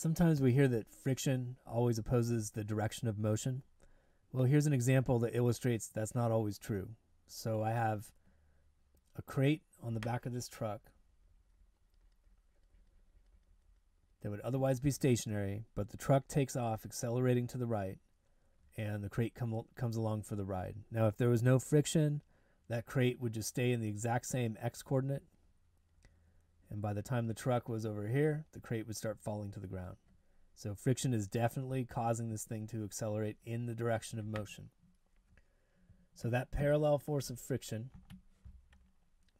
Sometimes we hear that friction always opposes the direction of motion. Well, here's an example that illustrates that's not always true. So I have a crate on the back of this truck that would otherwise be stationary, but the truck takes off accelerating to the right and the crate come, comes along for the ride. Now, if there was no friction, that crate would just stay in the exact same x coordinate. And by the time the truck was over here, the crate would start falling to the ground. So friction is definitely causing this thing to accelerate in the direction of motion. So that parallel force of friction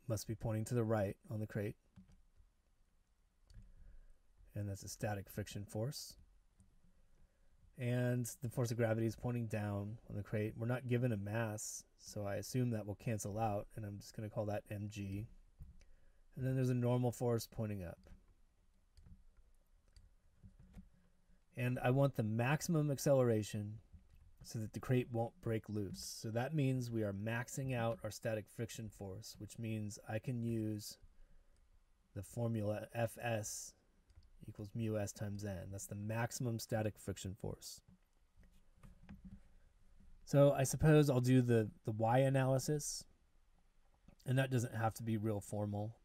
must be pointing to the right on the crate. And that's a static friction force and the force of gravity is pointing down on the crate. We're not given a mass, so I assume that will cancel out, and I'm just going to call that mg. And then there's a normal force pointing up. And I want the maximum acceleration so that the crate won't break loose. So that means we are maxing out our static friction force, which means I can use the formula Fs equals mu s times n. That's the maximum static friction force. So I suppose I'll do the, the y analysis, and that doesn't have to be real formal.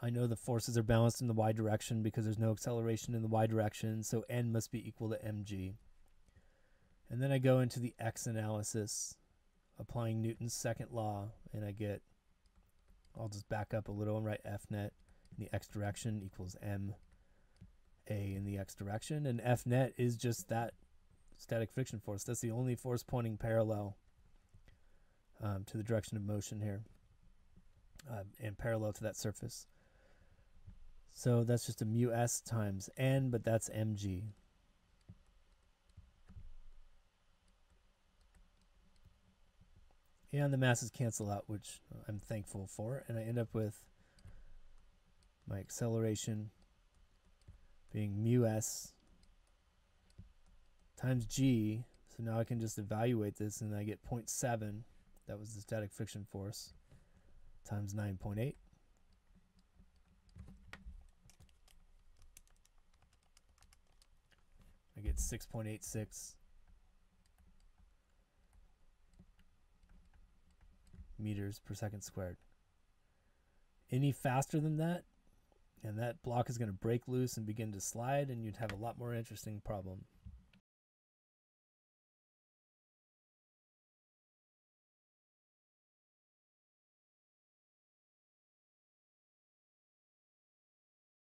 I know the forces are balanced in the y direction because there's no acceleration in the y direction, so n must be equal to mg. And then I go into the x analysis, applying Newton's second law, and I get, I'll just back up a little and write F net in the x direction equals m a in the x direction, and F net is just that static friction force. That's the only force pointing parallel um, to the direction of motion here uh, and parallel to that surface. So that's just a mu s times n, but that's mg. And the masses cancel out, which I'm thankful for, and I end up with my acceleration being mu s times g. So now I can just evaluate this and I get 0.7. That was the static friction force times 9.8. I get 6.86 meters per second squared. Any faster than that, and that block is going to break loose and begin to slide and you'd have a lot more interesting problem.